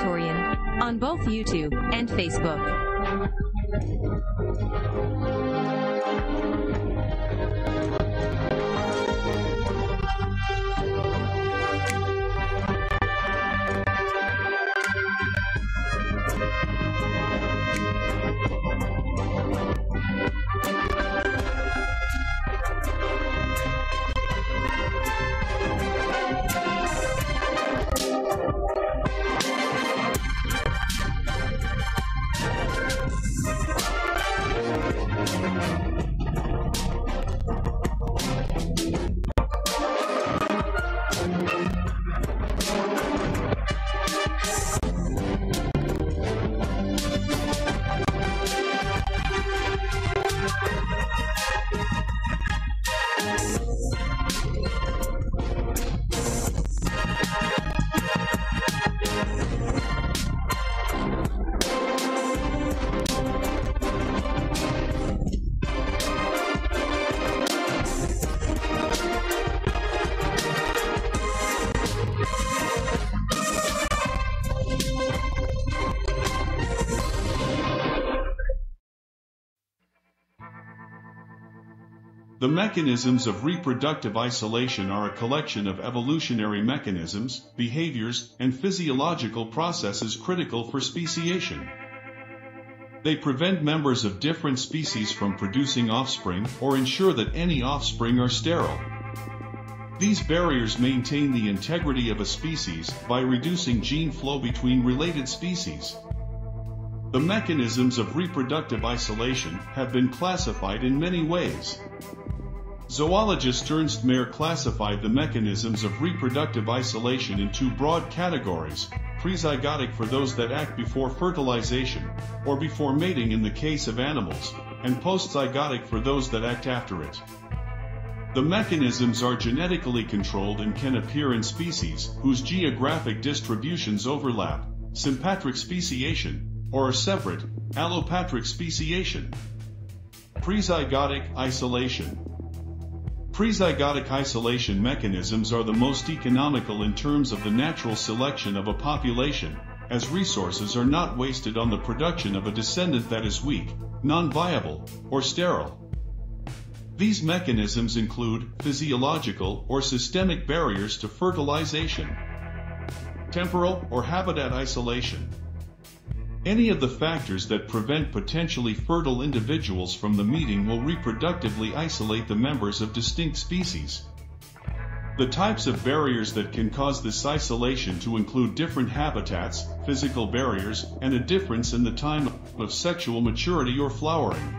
On both YouTube and Facebook. The mechanisms of reproductive isolation are a collection of evolutionary mechanisms, behaviors, and physiological processes critical for speciation. They prevent members of different species from producing offspring or ensure that any offspring are sterile. These barriers maintain the integrity of a species by reducing gene flow between related species. The mechanisms of reproductive isolation have been classified in many ways. Zoologist Ernst Mayr classified the mechanisms of reproductive isolation in two broad categories, prezygotic for those that act before fertilization, or before mating in the case of animals, and postzygotic for those that act after it. The mechanisms are genetically controlled and can appear in species whose geographic distributions overlap, sympatric speciation, or are separate, allopatric speciation. Prezygotic isolation. Prezygotic isolation mechanisms are the most economical in terms of the natural selection of a population, as resources are not wasted on the production of a descendant that is weak, non-viable, or sterile. These mechanisms include physiological or systemic barriers to fertilization, temporal or habitat isolation, any of the factors that prevent potentially fertile individuals from the meeting will reproductively isolate the members of distinct species. The types of barriers that can cause this isolation to include different habitats, physical barriers, and a difference in the time of sexual maturity or flowering.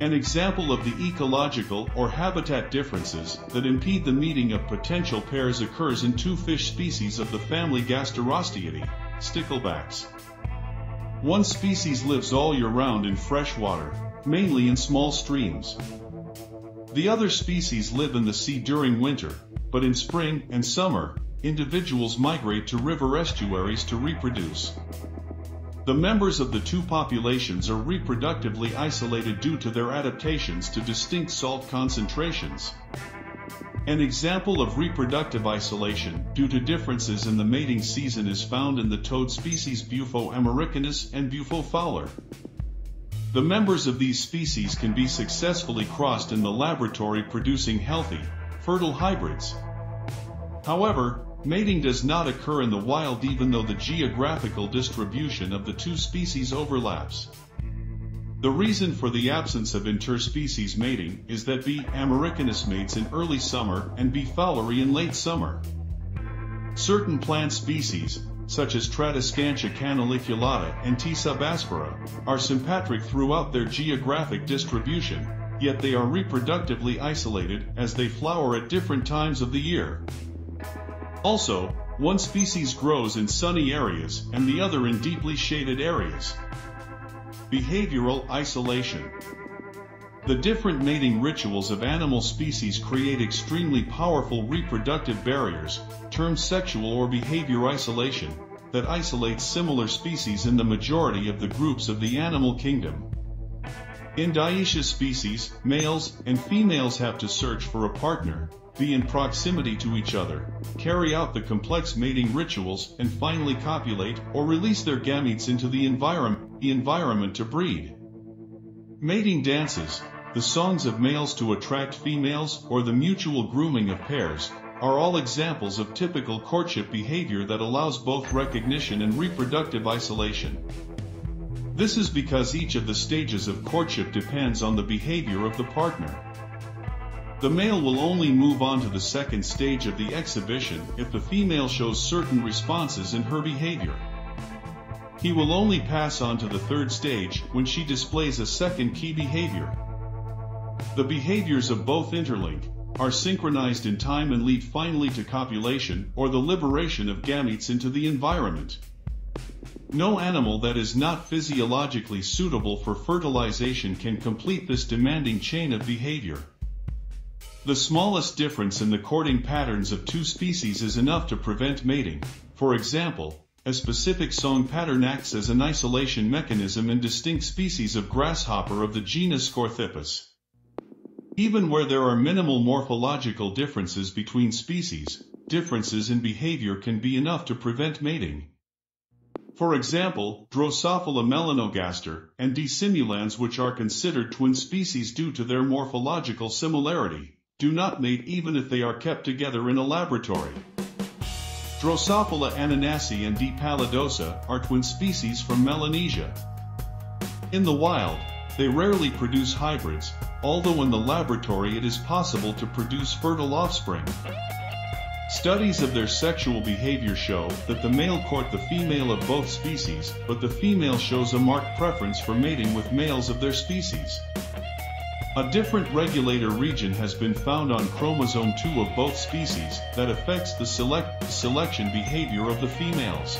An example of the ecological or habitat differences that impede the meeting of potential pairs occurs in two fish species of the family Gasterosteidae, sticklebacks. One species lives all year round in fresh water, mainly in small streams. The other species live in the sea during winter, but in spring and summer, individuals migrate to river estuaries to reproduce. The members of the two populations are reproductively isolated due to their adaptations to distinct salt concentrations. An example of reproductive isolation due to differences in the mating season is found in the toad species Bufo americanus and Bufo fowler. The members of these species can be successfully crossed in the laboratory producing healthy, fertile hybrids. However, mating does not occur in the wild even though the geographical distribution of the two species overlaps. The reason for the absence of interspecies mating is that B. americanus mates in early summer and B. fowleri in late summer. Certain plant species, such as Tradescantia canaliculata and T. subaspera, are sympatric throughout their geographic distribution, yet they are reproductively isolated as they flower at different times of the year. Also, one species grows in sunny areas and the other in deeply shaded areas. Behavioral isolation. The different mating rituals of animal species create extremely powerful reproductive barriers, termed sexual or behavior isolation, that isolates similar species in the majority of the groups of the animal kingdom. In dioecious species, males and females have to search for a partner, be in proximity to each other, carry out the complex mating rituals, and finally copulate or release their gametes into the, environ the environment to breed. Mating dances, the songs of males to attract females, or the mutual grooming of pairs, are all examples of typical courtship behavior that allows both recognition and reproductive isolation. This is because each of the stages of courtship depends on the behavior of the partner. The male will only move on to the second stage of the exhibition if the female shows certain responses in her behavior. He will only pass on to the third stage when she displays a second key behavior. The behaviors of both interlink, are synchronized in time and lead finally to copulation or the liberation of gametes into the environment. No animal that is not physiologically suitable for fertilization can complete this demanding chain of behavior. The smallest difference in the courting patterns of two species is enough to prevent mating. For example, a specific song pattern acts as an isolation mechanism in distinct species of grasshopper of the genus Chorthippus. Even where there are minimal morphological differences between species, differences in behavior can be enough to prevent mating. For example, Drosophila melanogaster and D. simulans which are considered twin species due to their morphological similarity, do not mate even if they are kept together in a laboratory. Drosophila ananassae and D. pallidosa are twin species from Melanesia. In the wild, they rarely produce hybrids, although in the laboratory it is possible to produce fertile offspring. Studies of their sexual behavior show that the male court the female of both species, but the female shows a marked preference for mating with males of their species. A different regulator region has been found on chromosome 2 of both species that affects the select selection behavior of the females.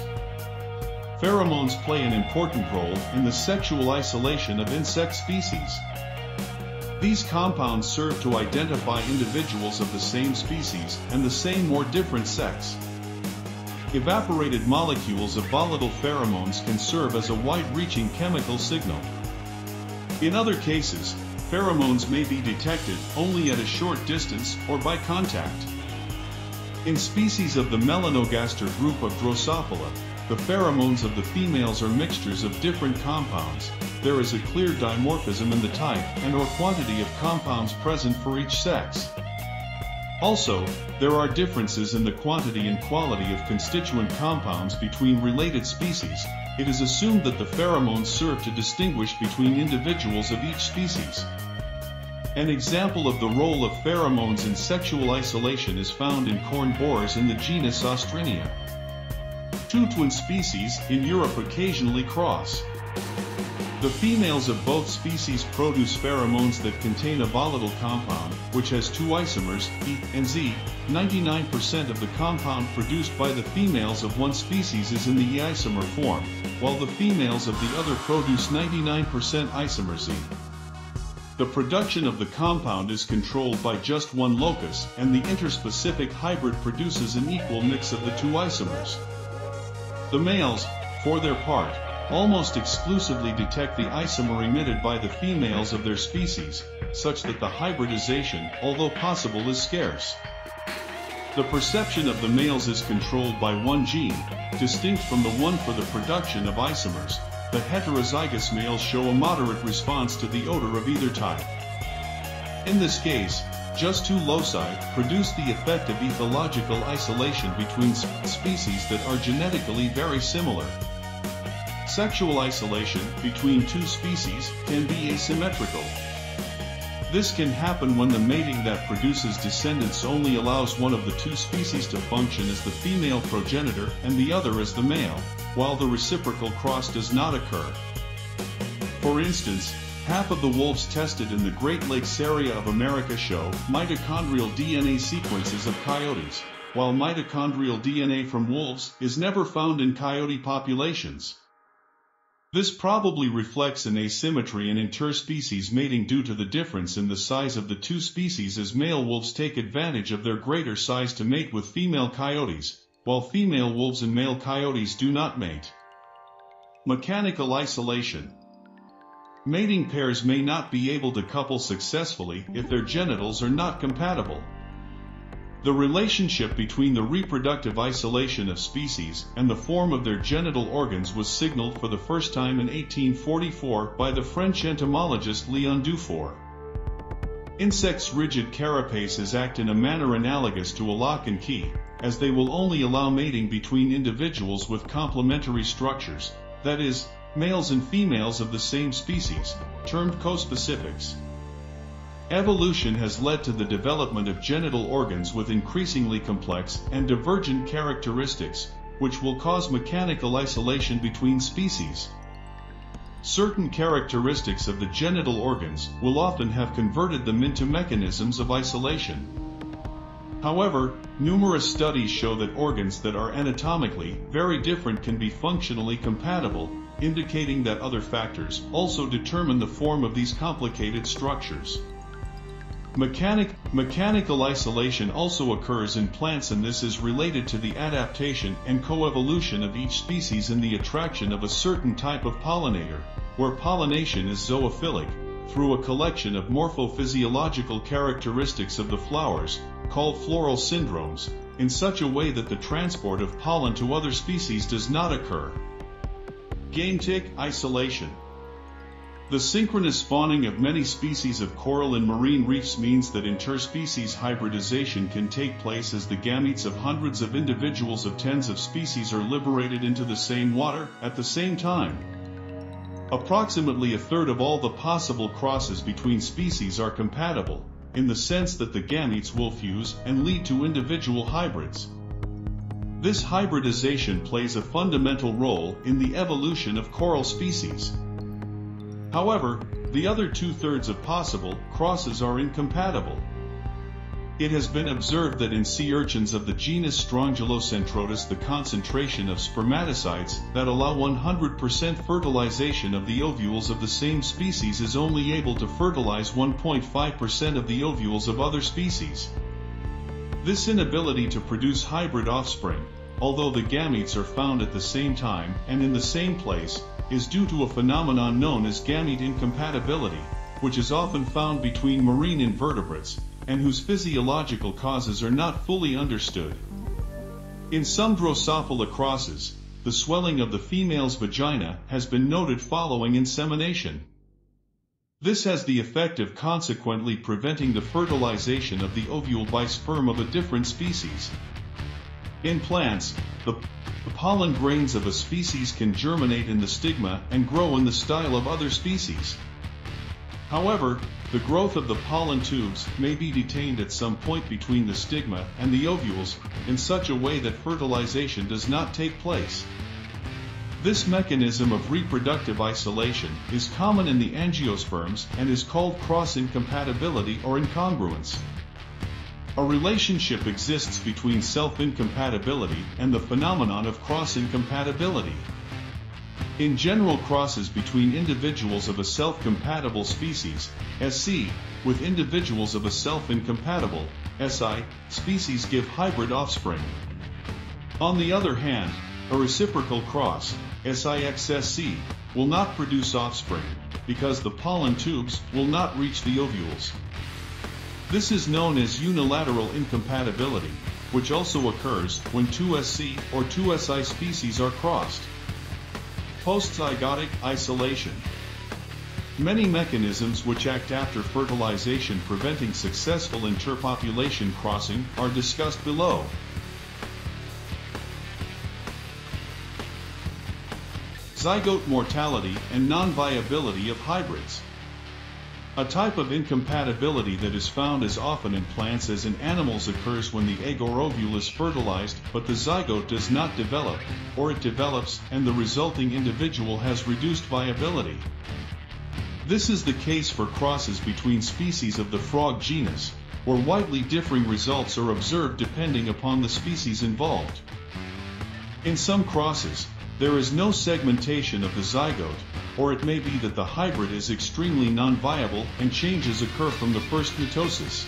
Pheromones play an important role in the sexual isolation of insect species. These compounds serve to identify individuals of the same species and the same or different sex. Evaporated molecules of volatile pheromones can serve as a wide-reaching chemical signal. In other cases, pheromones may be detected only at a short distance or by contact. In species of the melanogaster group of Drosophila, the pheromones of the females are mixtures of different compounds. There is a clear dimorphism in the type and or quantity of compounds present for each sex. Also, there are differences in the quantity and quality of constituent compounds between related species. It is assumed that the pheromones serve to distinguish between individuals of each species. An example of the role of pheromones in sexual isolation is found in corn borers in the genus Ostrinia. Two twin species in Europe occasionally cross. The females of both species produce pheromones that contain a volatile compound, which has two isomers, E and Z. 99% of the compound produced by the females of one species is in the E isomer form, while the females of the other produce 99% isomer Z. The production of the compound is controlled by just one locus, and the interspecific hybrid produces an equal mix of the two isomers. The males, for their part, almost exclusively detect the isomer emitted by the females of their species, such that the hybridization, although possible is scarce. The perception of the males is controlled by one gene, distinct from the one for the production of isomers, the heterozygous males show a moderate response to the odor of either type. In this case, just two loci produce the effect of ethological isolation between species that are genetically very similar. Sexual isolation between two species can be asymmetrical. This can happen when the mating that produces descendants only allows one of the two species to function as the female progenitor and the other as the male while the reciprocal cross does not occur. For instance, half of the wolves tested in the Great Lakes area of America show mitochondrial DNA sequences of coyotes, while mitochondrial DNA from wolves is never found in coyote populations. This probably reflects an asymmetry in interspecies mating due to the difference in the size of the two species as male wolves take advantage of their greater size to mate with female coyotes, while female wolves and male coyotes do not mate. Mechanical isolation. Mating pairs may not be able to couple successfully if their genitals are not compatible. The relationship between the reproductive isolation of species and the form of their genital organs was signaled for the first time in 1844 by the French entomologist Leon Dufour. Insects' rigid carapaces act in a manner analogous to a lock and key, as they will only allow mating between individuals with complementary structures, that is, males and females of the same species, termed conspecifics. Evolution has led to the development of genital organs with increasingly complex and divergent characteristics, which will cause mechanical isolation between species. Certain characteristics of the genital organs will often have converted them into mechanisms of isolation. However, numerous studies show that organs that are anatomically very different can be functionally compatible, indicating that other factors also determine the form of these complicated structures. Mechanic, mechanical isolation also occurs in plants and this is related to the adaptation and coevolution of each species in the attraction of a certain type of pollinator, where pollination is zoophilic, through a collection of morphophysiological characteristics of the flowers, called floral syndromes, in such a way that the transport of pollen to other species does not occur. Gametic isolation the synchronous spawning of many species of coral in marine reefs means that interspecies hybridization can take place as the gametes of hundreds of individuals of tens of species are liberated into the same water at the same time. Approximately a third of all the possible crosses between species are compatible, in the sense that the gametes will fuse and lead to individual hybrids. This hybridization plays a fundamental role in the evolution of coral species. However, the other two-thirds of possible crosses are incompatible. It has been observed that in sea urchins of the genus Strongylocentrotus the concentration of spermatocytes that allow 100% fertilization of the ovules of the same species is only able to fertilize 1.5% of the ovules of other species. This inability to produce hybrid offspring, although the gametes are found at the same time and in the same place, is due to a phenomenon known as gamete incompatibility, which is often found between marine invertebrates, and whose physiological causes are not fully understood. In some Drosophila crosses, the swelling of the female's vagina has been noted following insemination. This has the effect of consequently preventing the fertilization of the ovule by sperm of a different species. In plants, the the pollen grains of a species can germinate in the stigma and grow in the style of other species. However, the growth of the pollen tubes may be detained at some point between the stigma and the ovules in such a way that fertilization does not take place. This mechanism of reproductive isolation is common in the angiosperms and is called cross-incompatibility or incongruence. A relationship exists between self-incompatibility and the phenomenon of cross-incompatibility. In general crosses between individuals of a self-compatible species, SC, with individuals of a self-incompatible, SI, species give hybrid offspring. On the other hand, a reciprocal cross, SIXSC, will not produce offspring, because the pollen tubes will not reach the ovules. This is known as unilateral incompatibility, which also occurs when two SC or two SI species are crossed. Postzygotic isolation. Many mechanisms which act after fertilization preventing successful interpopulation crossing are discussed below. Zygote mortality and non-viability of hybrids. A type of incompatibility that is found as often in plants as in animals occurs when the egg or ovule is fertilized but the zygote does not develop, or it develops and the resulting individual has reduced viability. This is the case for crosses between species of the frog genus, where widely differing results are observed depending upon the species involved. In some crosses, there is no segmentation of the zygote, or it may be that the hybrid is extremely non-viable and changes occur from the first mitosis.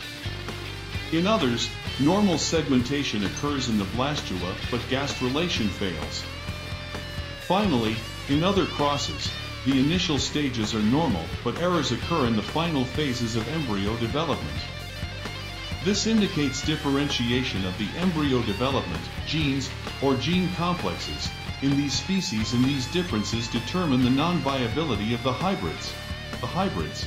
In others, normal segmentation occurs in the blastula but gastrulation fails. Finally, in other crosses, the initial stages are normal but errors occur in the final phases of embryo development. This indicates differentiation of the embryo development, genes, or gene complexes, in these species and these differences determine the non-viability of the hybrids. The hybrids.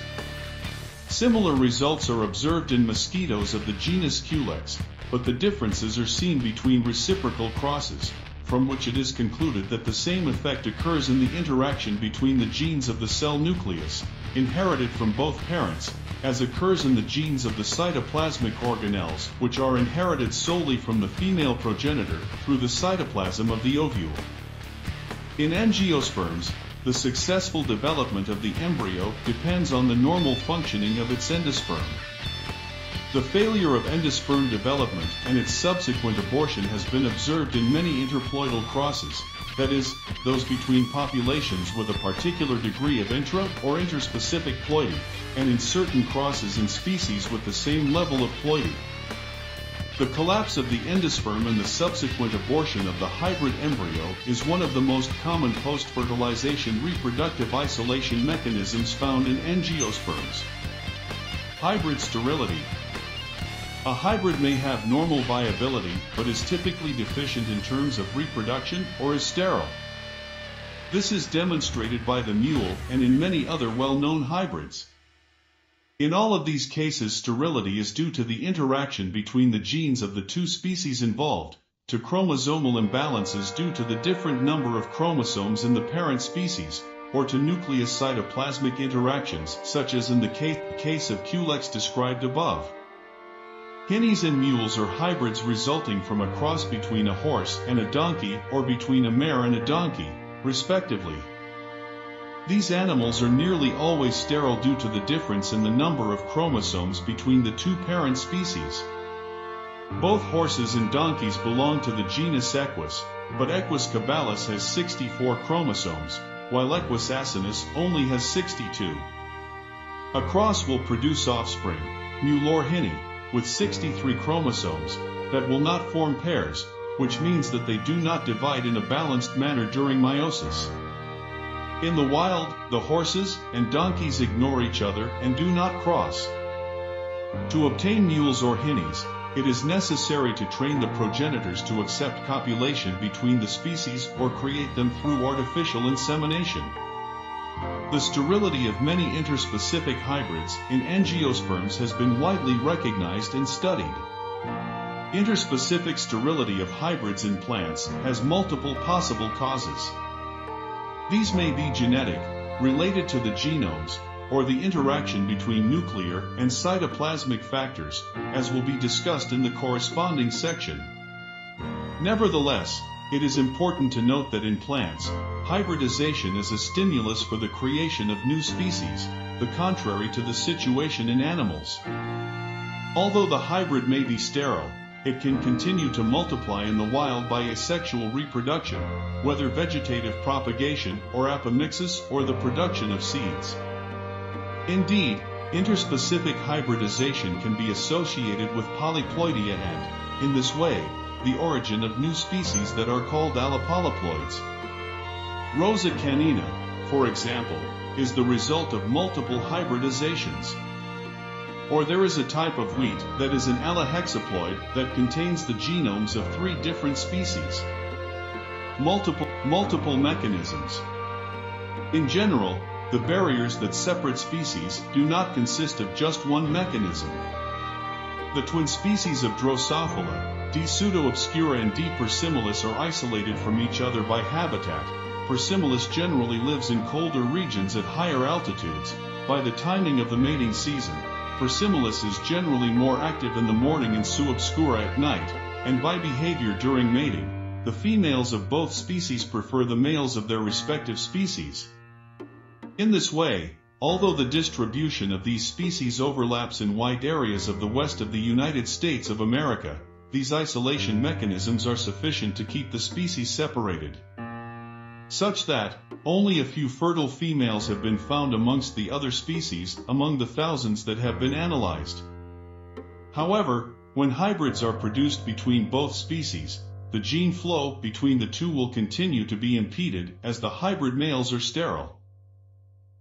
Similar results are observed in mosquitoes of the genus Culex, but the differences are seen between reciprocal crosses, from which it is concluded that the same effect occurs in the interaction between the genes of the cell nucleus, inherited from both parents, as occurs in the genes of the cytoplasmic organelles, which are inherited solely from the female progenitor through the cytoplasm of the ovule. In angiosperms, the successful development of the embryo depends on the normal functioning of its endosperm. The failure of endosperm development and its subsequent abortion has been observed in many interploidal crosses, that is, those between populations with a particular degree of intra- or interspecific ploidy, and in certain crosses in species with the same level of ploidy. The collapse of the endosperm and the subsequent abortion of the hybrid embryo is one of the most common post-fertilization reproductive isolation mechanisms found in angiosperms. Hybrid sterility a hybrid may have normal viability, but is typically deficient in terms of reproduction or is sterile. This is demonstrated by the mule and in many other well-known hybrids. In all of these cases sterility is due to the interaction between the genes of the two species involved, to chromosomal imbalances due to the different number of chromosomes in the parent species, or to nucleus cytoplasmic interactions such as in the case of Culex described above. Hinnies and mules are hybrids resulting from a cross between a horse and a donkey or between a mare and a donkey, respectively. These animals are nearly always sterile due to the difference in the number of chromosomes between the two parent species. Both horses and donkeys belong to the genus Equus, but Equus caballus has 64 chromosomes, while Equus asinus only has 62. A cross will produce offspring, mule or hinny, with 63 chromosomes, that will not form pairs, which means that they do not divide in a balanced manner during meiosis. In the wild, the horses and donkeys ignore each other and do not cross. To obtain mules or hinnies, it is necessary to train the progenitors to accept copulation between the species or create them through artificial insemination. The sterility of many interspecific hybrids in angiosperms has been widely recognized and studied. Interspecific sterility of hybrids in plants has multiple possible causes. These may be genetic, related to the genomes, or the interaction between nuclear and cytoplasmic factors, as will be discussed in the corresponding section. Nevertheless, it is important to note that in plants, hybridization is a stimulus for the creation of new species, the contrary to the situation in animals. Although the hybrid may be sterile, it can continue to multiply in the wild by asexual reproduction, whether vegetative propagation or apomixis or the production of seeds. Indeed, interspecific hybridization can be associated with polyploidia and, in this way, the origin of new species that are called allopolyploids. Rosa canina, for example, is the result of multiple hybridizations. Or there is a type of wheat that is an allohexaploid that contains the genomes of three different species. Multiple, multiple mechanisms. In general, the barriers that separate species do not consist of just one mechanism. The twin species of Drosophila, D. pseudo-obscura and D. persimilis are isolated from each other by habitat. Persimilis generally lives in colder regions at higher altitudes. By the timing of the mating season, Persimilis is generally more active in the morning and pseudo-obscura at night, and by behavior during mating, the females of both species prefer the males of their respective species. In this way, although the distribution of these species overlaps in wide areas of the west of the United States of America, these isolation mechanisms are sufficient to keep the species separated. Such that, only a few fertile females have been found amongst the other species among the thousands that have been analyzed. However, when hybrids are produced between both species, the gene flow between the two will continue to be impeded as the hybrid males are sterile.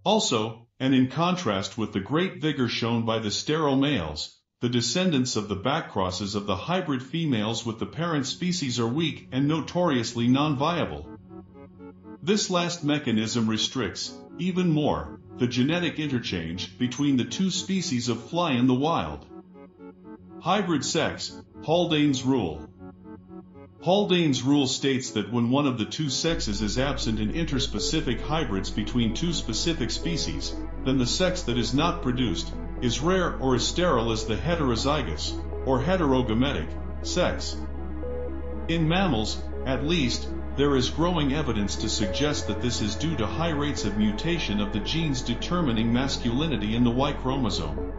Also, and in contrast with the great vigor shown by the sterile males, the descendants of the backcrosses of the hybrid females with the parent species are weak and notoriously non-viable. This last mechanism restricts, even more, the genetic interchange between the two species of fly in the wild. Hybrid sex, Haldane's rule. Haldane's rule states that when one of the two sexes is absent in interspecific hybrids between two specific species, then the sex that is not produced is rare or as sterile as the heterozygous, or heterogametic, sex. In mammals, at least, there is growing evidence to suggest that this is due to high rates of mutation of the genes determining masculinity in the Y chromosome.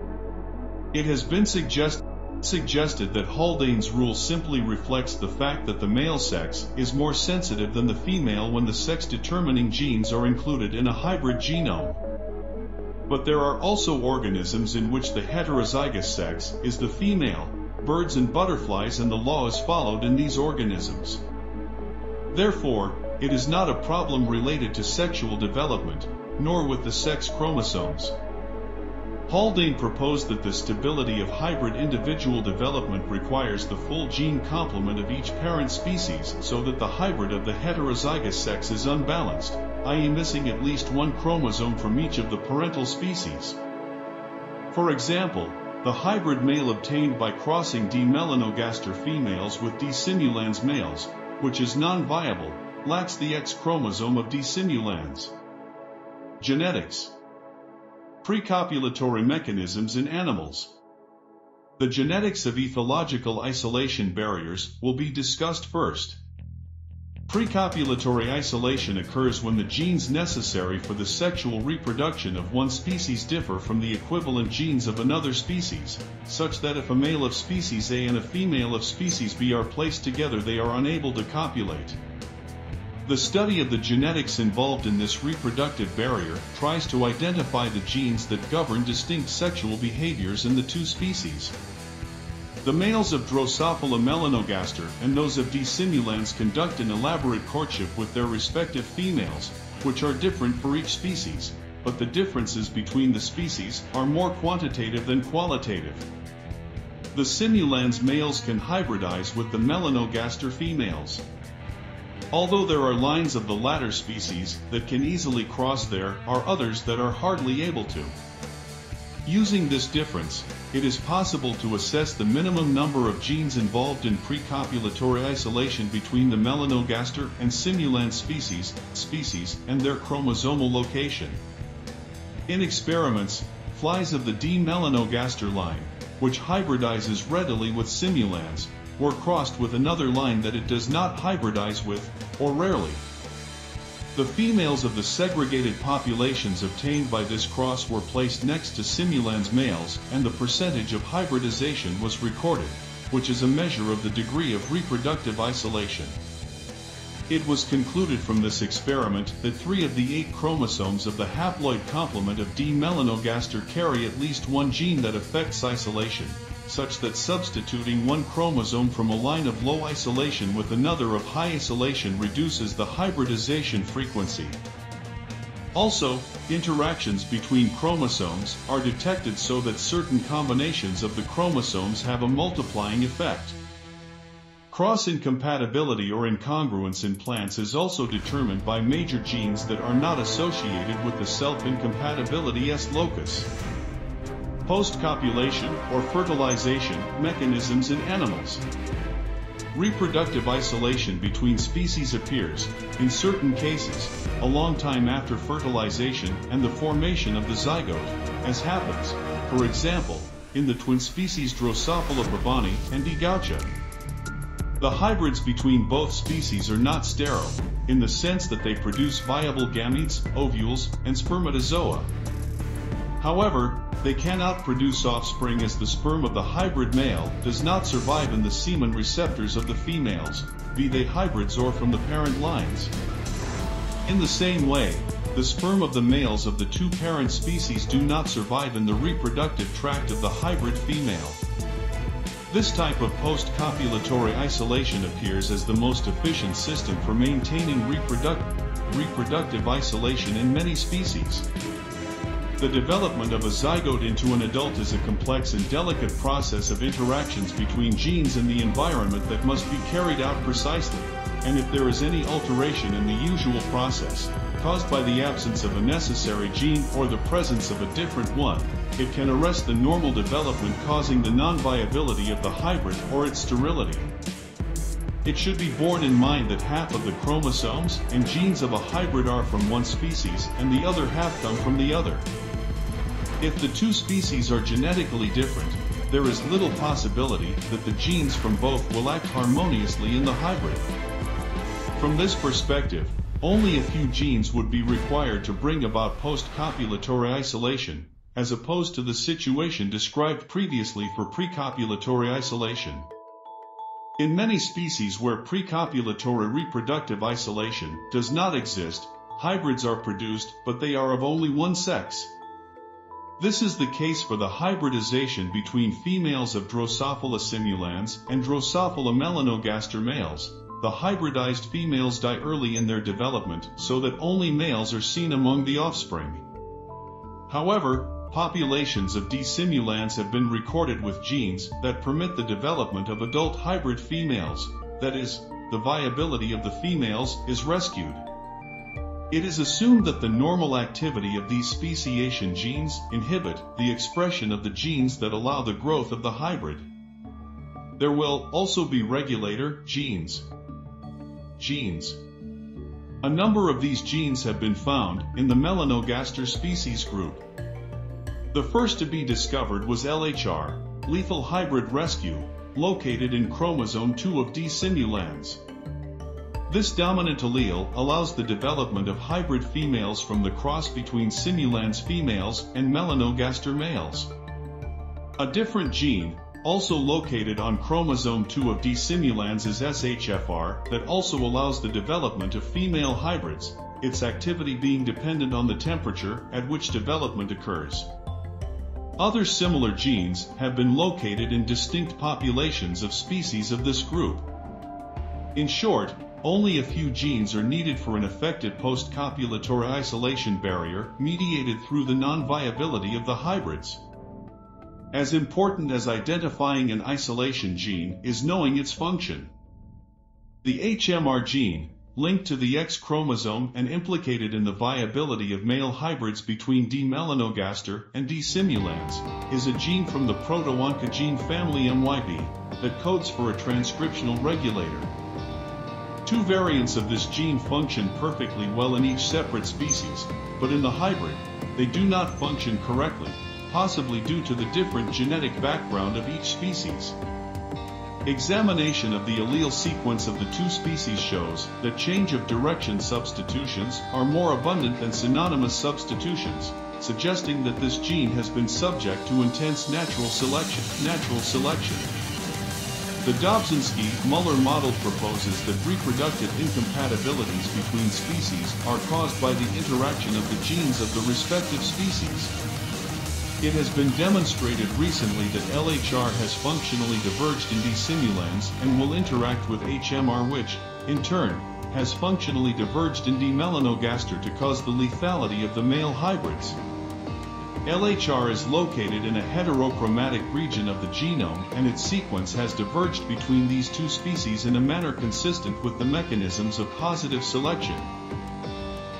It has been suggest suggested that Haldane's rule simply reflects the fact that the male sex is more sensitive than the female when the sex-determining genes are included in a hybrid genome. But there are also organisms in which the heterozygous sex is the female, birds and butterflies and the law is followed in these organisms. Therefore, it is not a problem related to sexual development, nor with the sex chromosomes. Haldane proposed that the stability of hybrid individual development requires the full gene complement of each parent species so that the hybrid of the heterozygous sex is unbalanced, i.e. missing at least one chromosome from each of the parental species. For example, the hybrid male obtained by crossing D. melanogaster females with D. simulans males which is non-viable, lacks the X chromosome of D. simulans. Genetics Precopulatory mechanisms in animals The genetics of ethological isolation barriers will be discussed first. Precopulatory isolation occurs when the genes necessary for the sexual reproduction of one species differ from the equivalent genes of another species, such that if a male of species A and a female of species B are placed together they are unable to copulate. The study of the genetics involved in this reproductive barrier tries to identify the genes that govern distinct sexual behaviors in the two species. The males of Drosophila melanogaster and those of D. simulans conduct an elaborate courtship with their respective females, which are different for each species, but the differences between the species are more quantitative than qualitative. The simulans males can hybridize with the melanogaster females. Although there are lines of the latter species that can easily cross there are others that are hardly able to. Using this difference, it is possible to assess the minimum number of genes involved in precopulatory isolation between the melanogaster and simulans species, species and their chromosomal location. In experiments, flies of the D. melanogaster line, which hybridizes readily with simulans, were crossed with another line that it does not hybridize with, or rarely. The females of the segregated populations obtained by this cross were placed next to simulans males and the percentage of hybridization was recorded, which is a measure of the degree of reproductive isolation. It was concluded from this experiment that three of the eight chromosomes of the haploid complement of D. melanogaster carry at least one gene that affects isolation, such that substituting one chromosome from a line of low isolation with another of high isolation reduces the hybridization frequency. Also, interactions between chromosomes are detected so that certain combinations of the chromosomes have a multiplying effect. Cross-incompatibility or incongruence in plants is also determined by major genes that are not associated with the self-incompatibility S locus post-copulation or fertilization mechanisms in animals. Reproductive isolation between species appears, in certain cases, a long time after fertilization and the formation of the zygote, as happens, for example, in the twin species Drosophila boebbani and D. gaucha. The hybrids between both species are not sterile, in the sense that they produce viable gametes, ovules, and spermatozoa. However, they cannot produce offspring as the sperm of the hybrid male does not survive in the semen receptors of the females, be they hybrids or from the parent lines. In the same way, the sperm of the males of the two parent species do not survive in the reproductive tract of the hybrid female. This type of post-copulatory isolation appears as the most efficient system for maintaining reproduct reproductive isolation in many species. The development of a zygote into an adult is a complex and delicate process of interactions between genes and the environment that must be carried out precisely, and if there is any alteration in the usual process, caused by the absence of a necessary gene or the presence of a different one, it can arrest the normal development causing the non-viability of the hybrid or its sterility. It should be borne in mind that half of the chromosomes and genes of a hybrid are from one species and the other half come from the other. If the two species are genetically different, there is little possibility that the genes from both will act harmoniously in the hybrid. From this perspective, only a few genes would be required to bring about post-copulatory isolation, as opposed to the situation described previously for precopulatory isolation. In many species where precopulatory reproductive isolation does not exist, hybrids are produced but they are of only one sex. This is the case for the hybridization between females of Drosophila simulans and Drosophila melanogaster males. The hybridized females die early in their development so that only males are seen among the offspring. However, Populations of D. simulans have been recorded with genes that permit the development of adult hybrid females, that is, the viability of the females is rescued. It is assumed that the normal activity of these speciation genes inhibit the expression of the genes that allow the growth of the hybrid. There will also be regulator genes. Genes. A number of these genes have been found in the Melanogaster species group. The first to be discovered was LHR, lethal hybrid rescue, located in chromosome 2 of D. simulans. This dominant allele allows the development of hybrid females from the cross between simulans females and melanogaster males. A different gene, also located on chromosome 2 of D. simulans is SHFR that also allows the development of female hybrids, its activity being dependent on the temperature at which development occurs. Other similar genes have been located in distinct populations of species of this group. In short, only a few genes are needed for an effective post-copulatory isolation barrier mediated through the non-viability of the hybrids. As important as identifying an isolation gene is knowing its function. The HMR gene, linked to the X chromosome and implicated in the viability of male hybrids between D. melanogaster and D. simulans, is a gene from the proto-oncogene family MYB that codes for a transcriptional regulator. Two variants of this gene function perfectly well in each separate species, but in the hybrid, they do not function correctly, possibly due to the different genetic background of each species. Examination of the allele sequence of the two species shows that change of direction substitutions are more abundant than synonymous substitutions, suggesting that this gene has been subject to intense natural selection. Natural selection. The Dobzhansky-Muller model proposes that reproductive incompatibilities between species are caused by the interaction of the genes of the respective species. It has been demonstrated recently that LHR has functionally diverged in D. simulans and will interact with HMR which, in turn, has functionally diverged in D. melanogaster to cause the lethality of the male hybrids. LHR is located in a heterochromatic region of the genome and its sequence has diverged between these two species in a manner consistent with the mechanisms of positive selection.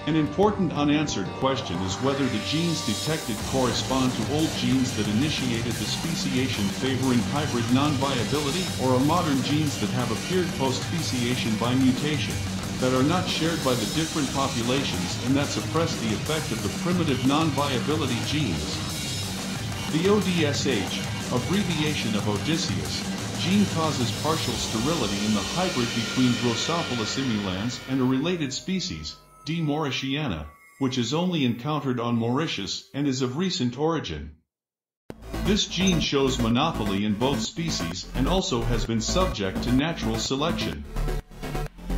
An important unanswered question is whether the genes detected correspond to old genes that initiated the speciation favoring hybrid non-viability or are modern genes that have appeared post-speciation by mutation, that are not shared by the different populations and that suppress the effect of the primitive non-viability genes. The ODSH, abbreviation of Odysseus, gene causes partial sterility in the hybrid between Drosophila simulans and a related species, D. mauritiana, which is only encountered on Mauritius and is of recent origin. This gene shows monophyly in both species and also has been subject to natural selection.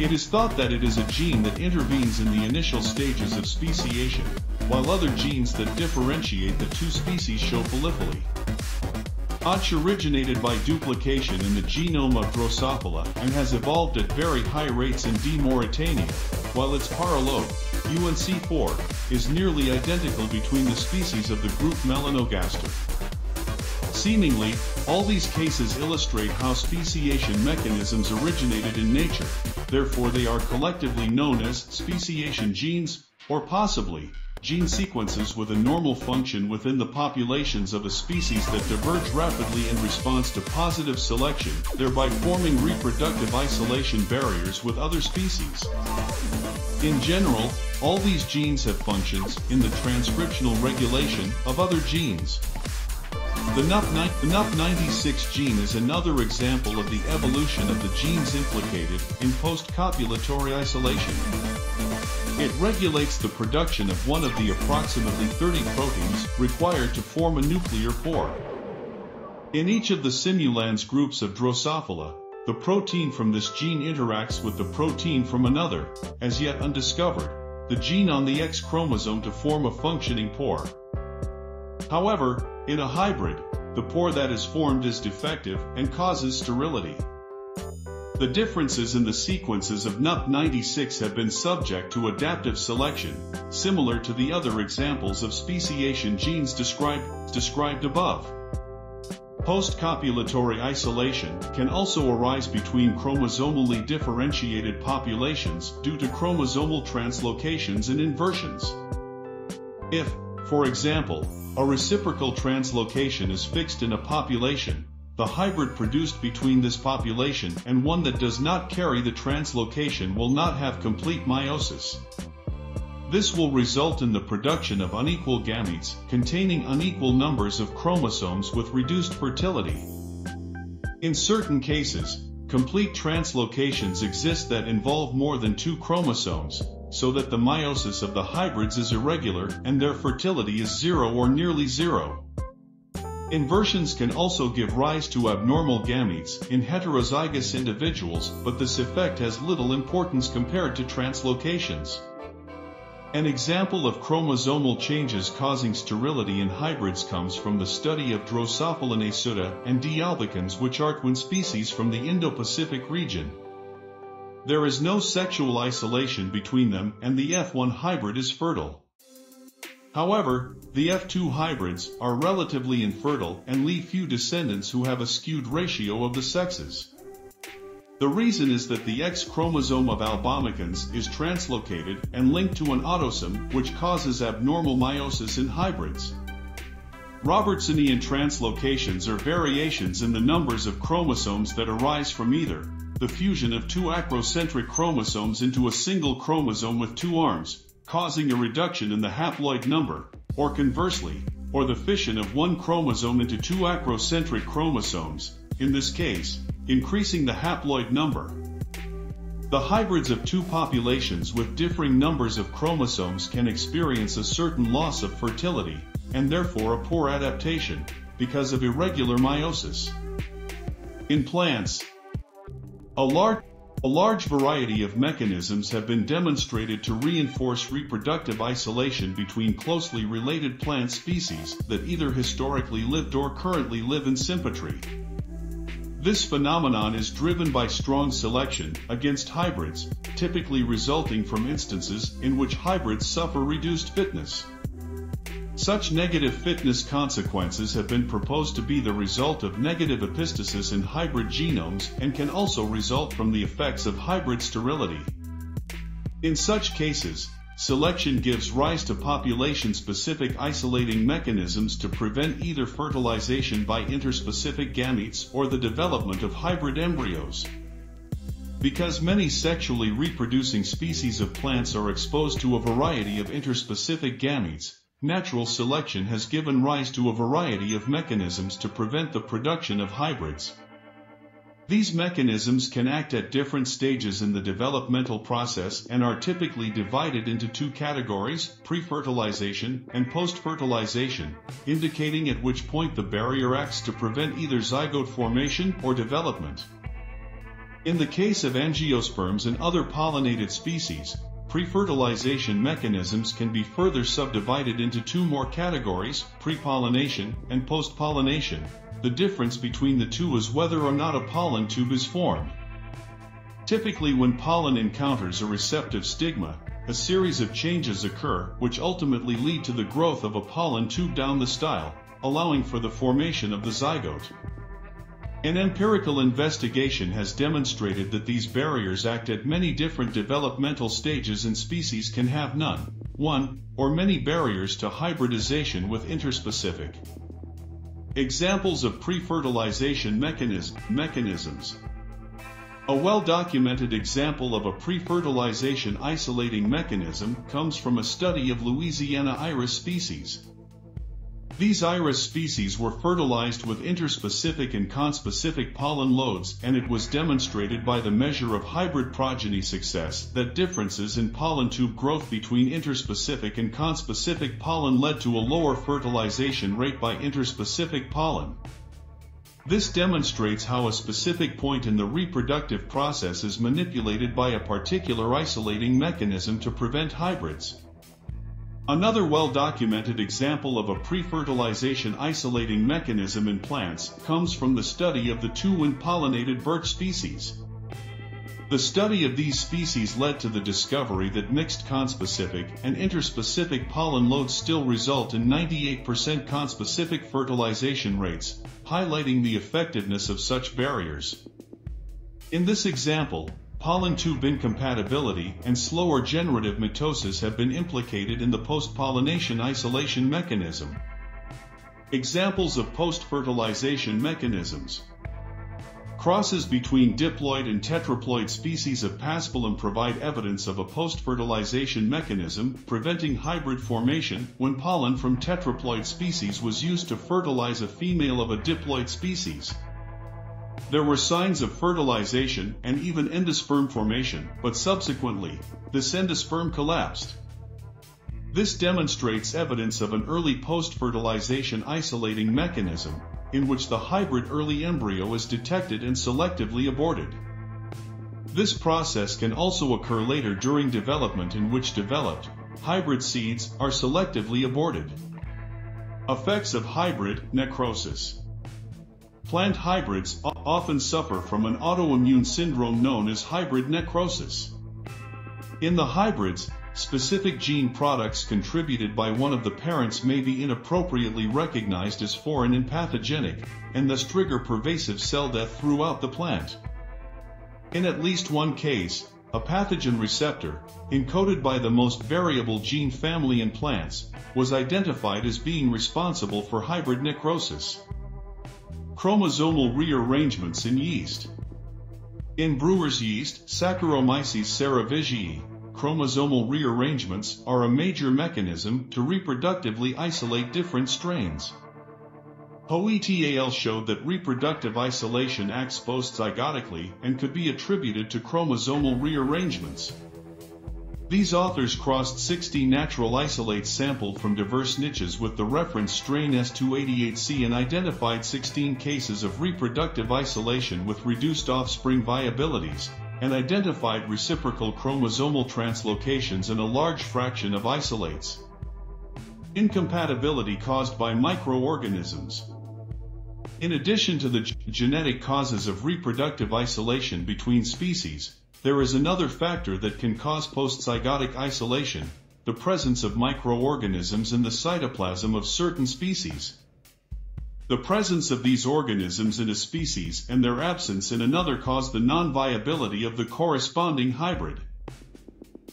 It is thought that it is a gene that intervenes in the initial stages of speciation, while other genes that differentiate the two species show polyphyly. Notch originated by duplication in the genome of Drosophila and has evolved at very high rates in D. mauritiana, while its paralogue, UNC4, is nearly identical between the species of the group Melanogaster. Seemingly, all these cases illustrate how speciation mechanisms originated in nature, therefore they are collectively known as speciation genes, or possibly, gene sequences with a normal function within the populations of a species that diverge rapidly in response to positive selection, thereby forming reproductive isolation barriers with other species. In general, all these genes have functions in the transcriptional regulation of other genes. The NUP96 gene is another example of the evolution of the genes implicated in post-copulatory isolation. It regulates the production of one of the approximately 30 proteins required to form a nuclear pore. In each of the simulans groups of Drosophila, the protein from this gene interacts with the protein from another, as yet undiscovered, the gene on the X chromosome to form a functioning pore. However, in a hybrid, the pore that is formed is defective and causes sterility. The differences in the sequences of NUP96 have been subject to adaptive selection, similar to the other examples of speciation genes described, described above. Post-copulatory isolation can also arise between chromosomally differentiated populations due to chromosomal translocations and inversions. If, for example, a reciprocal translocation is fixed in a population, the hybrid produced between this population and one that does not carry the translocation will not have complete meiosis. This will result in the production of unequal gametes containing unequal numbers of chromosomes with reduced fertility. In certain cases, complete translocations exist that involve more than two chromosomes, so that the meiosis of the hybrids is irregular and their fertility is zero or nearly zero. Inversions can also give rise to abnormal gametes in heterozygous individuals but this effect has little importance compared to translocations. An example of chromosomal changes causing sterility in hybrids comes from the study of Drosophila nasuta and D. albomicans which are twin species from the Indo-Pacific region. There is no sexual isolation between them and the F1 hybrid is fertile. However, the F2 hybrids are relatively infertile and leave few descendants who have a skewed ratio of the sexes. The reason is that the X chromosome of albomicans is translocated and linked to an autosome which causes abnormal meiosis in hybrids. Robertsonian translocations are variations in the numbers of chromosomes that arise from either the fusion of two acrocentric chromosomes into a single chromosome with two arms, causing a reduction in the haploid number, or conversely, or the fission of one chromosome into two acrocentric chromosomes, in this case, increasing the haploid number. The hybrids of two populations with differing numbers of chromosomes can experience a certain loss of fertility, and therefore a poor adaptation, because of irregular meiosis. In plants, a large a large variety of mechanisms have been demonstrated to reinforce reproductive isolation between closely related plant species that either historically lived or currently live in sympatry. This phenomenon is driven by strong selection against hybrids, typically resulting from instances in which hybrids suffer reduced fitness. Such negative fitness consequences have been proposed to be the result of negative epistasis in hybrid genomes and can also result from the effects of hybrid sterility. In such cases, selection gives rise to population-specific isolating mechanisms to prevent either fertilization by interspecific gametes or the development of hybrid embryos. Because many sexually reproducing species of plants are exposed to a variety of interspecific gametes, Natural selection has given rise to a variety of mechanisms to prevent the production of hybrids. These mechanisms can act at different stages in the developmental process and are typically divided into two categories, pre-fertilization and post-fertilization, indicating at which point the barrier acts to prevent either zygote formation or development. In the case of angiosperms and other pollinated species, Pre-fertilization mechanisms can be further subdivided into two more categories, pre-pollination and post-pollination, the difference between the two is whether or not a pollen tube is formed. Typically when pollen encounters a receptive stigma, a series of changes occur which ultimately lead to the growth of a pollen tube down the style, allowing for the formation of the zygote. An empirical investigation has demonstrated that these barriers act at many different developmental stages and species can have none, one, or many barriers to hybridization with interspecific. Examples of pre-fertilization mechanism, mechanisms a well-documented example of a pre-fertilization isolating mechanism comes from a study of Louisiana iris species. These iris species were fertilized with interspecific and conspecific pollen loads and it was demonstrated by the measure of hybrid progeny success that differences in pollen tube growth between interspecific and conspecific pollen led to a lower fertilization rate by interspecific pollen. This demonstrates how a specific point in the reproductive process is manipulated by a particular isolating mechanism to prevent hybrids. Another well-documented example of a pre-fertilization isolating mechanism in plants comes from the study of the two wind-pollinated birch species. The study of these species led to the discovery that mixed conspecific and interspecific pollen loads still result in 98% conspecific fertilization rates, highlighting the effectiveness of such barriers. In this example, pollen tube incompatibility and slower generative mitosis have been implicated in the post-pollination isolation mechanism. Examples of post-fertilization mechanisms Crosses between diploid and tetraploid species of Paspalum provide evidence of a post-fertilization mechanism preventing hybrid formation when pollen from tetraploid species was used to fertilize a female of a diploid species. There were signs of fertilization and even endosperm formation, but subsequently, this endosperm collapsed. This demonstrates evidence of an early post-fertilization isolating mechanism, in which the hybrid early embryo is detected and selectively aborted. This process can also occur later during development in which developed, hybrid seeds are selectively aborted. Effects of hybrid necrosis. Plant hybrids often suffer from an autoimmune syndrome known as hybrid necrosis. In the hybrids, specific gene products contributed by one of the parents may be inappropriately recognized as foreign and pathogenic, and thus trigger pervasive cell death throughout the plant. In at least one case, a pathogen receptor, encoded by the most variable gene family in plants, was identified as being responsible for hybrid necrosis. Chromosomal rearrangements in yeast. In brewer's yeast, Saccharomyces cerevisiae, chromosomal rearrangements are a major mechanism to reproductively isolate different strains. POETAL showed that reproductive isolation acts post-zygotically and could be attributed to chromosomal rearrangements. These authors crossed 60 natural isolates sampled from diverse niches with the reference strain S288C and identified 16 cases of reproductive isolation with reduced offspring viabilities, and identified reciprocal chromosomal translocations in a large fraction of isolates. Incompatibility caused by microorganisms. In addition to the genetic causes of reproductive isolation between species, there is another factor that can cause postzygotic isolation, the presence of microorganisms in the cytoplasm of certain species. The presence of these organisms in a species and their absence in another cause the non-viability of the corresponding hybrid.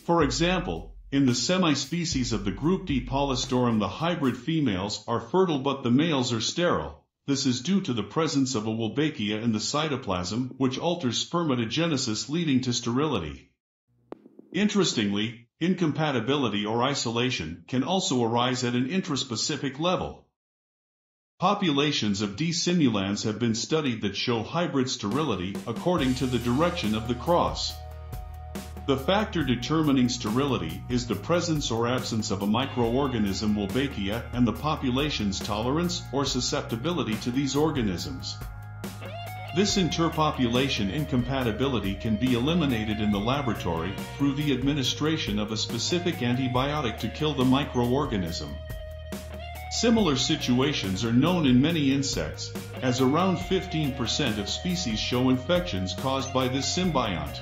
For example, in the semi-species of the group D paulistorum the hybrid females are fertile but the males are sterile, this is due to the presence of a Wolbachia in the cytoplasm, which alters spermatogenesis leading to sterility. Interestingly, incompatibility or isolation can also arise at an intraspecific level. Populations of D. simulans have been studied that show hybrid sterility according to the direction of the cross. The factor determining sterility is the presence or absence of a microorganism Wolbachia and the population's tolerance or susceptibility to these organisms. This interpopulation incompatibility can be eliminated in the laboratory through the administration of a specific antibiotic to kill the microorganism. Similar situations are known in many insects, as around 15% of species show infections caused by this symbiont.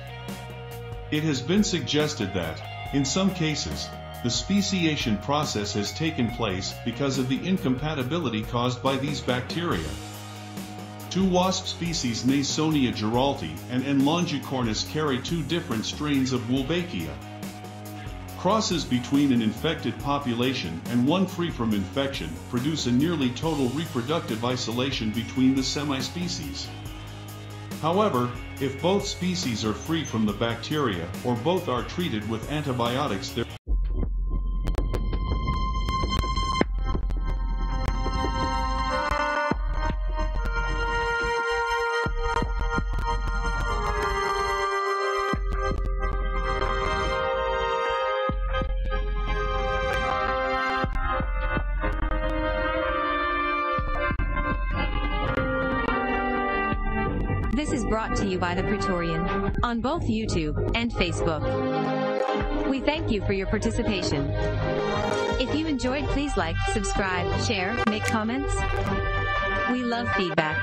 It has been suggested that, in some cases, the speciation process has taken place because of the incompatibility caused by these bacteria. Two wasp species Nasonia giraulti and N. longicornis carry two different strains of Wolbachia. Crosses between an infected population and one free from infection produce a nearly total reproductive isolation between the semi-species. However, if both species are free from the bacteria or both are treated with antibiotics This is brought to you by the Praetorian on both YouTube and Facebook. We thank you for your participation. If you enjoyed, please like, subscribe, share, make comments. We love feedback.